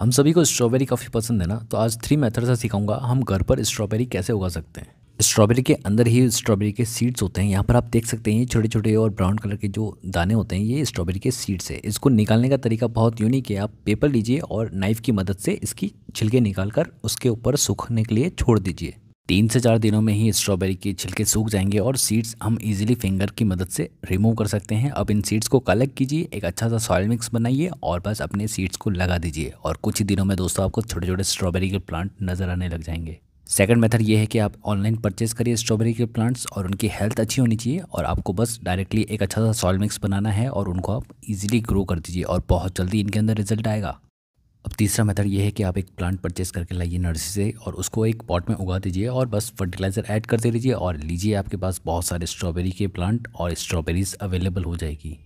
हम सभी को स्ट्रॉबेरी काफ़ी पसंद है ना तो आज थ्री मेथड से सिखाऊँगा हम घर पर स्ट्रॉबेरी कैसे उगा सकते हैं। स्ट्रॉबेरी के अंदर ही स्ट्रॉबेरी के सीड्स होते हैं, यहाँ पर आप देख सकते हैं छोटे छोटे और ब्राउन कलर के जो दाने होते हैं, ये स्ट्रॉबेरी के सीड्स है इसको निकालने का तरीका बहुत यूनिक है, आप पेपर लीजिए और नाइफ़ की मदद से इसकी छिलके निकाल कर उसके ऊपर सूखने के लिए छोड़ दीजिए। तीन से चार दिनों में ही स्ट्रॉबेरी के छिलके सूख जाएँगे और सीड्स हम इजीली फिंगर की मदद से रिमूव कर सकते हैं। अब इन सीड्स को कलेक्ट कीजिए, एक अच्छा सा सॉयल मिक्स बनाइए और बस अपने सीड्स को लगा दीजिए और कुछ ही दिनों में दोस्तों आपको छोटे छोटे स्ट्रॉबेरी के प्लांट नज़र आने लग जाएँगे। सेकंड मेथड ये है कि आप ऑनलाइन परचेज करिए स्ट्रॉबेरी के प्लांट्स और उनकी हेल्थ अच्छी होनी चाहिए और आपको बस डायरेक्टली एक अच्छा सा सॉयल मिक्स बनाना है और उनको आप इजीली ग्रो कर दीजिए और बहुत जल्दी इनके अंदर रिज़ल्ट आएगा। अब तीसरा मेथड ये है कि आप एक प्लांट परचेज़ करके लाइए नर्सरी से और उसको एक पॉट में उगा दीजिए और बस फर्टिलाइज़र ऐड करते रहिए और लीजिए आपके पास बहुत सारे स्ट्रॉबेरी के प्लांट और स्ट्रॉबेरीज अवेलेबल हो जाएगी।